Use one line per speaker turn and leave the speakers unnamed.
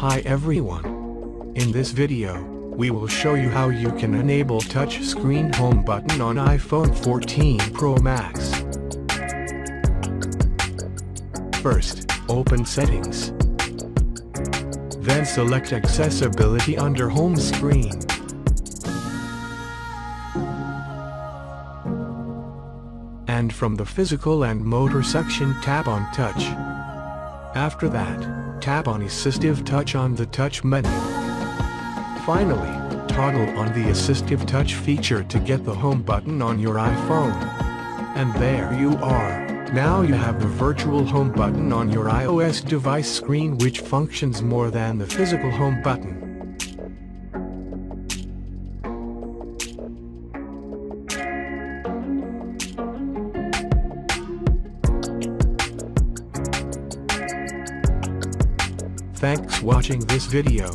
Hi everyone. In this video, we will show you how you can enable touch screen home button on iPhone 14 Pro Max. First, open Settings. Then select Accessibility under Home Screen. And from the Physical and Motor section tap on Touch. After that, tap on Assistive Touch on the Touch menu. Finally, toggle on the Assistive Touch feature to get the home button on your iPhone. And there you are. Now you have the virtual home button on your iOS device screen which functions more than the physical home button. Thanks watching this video.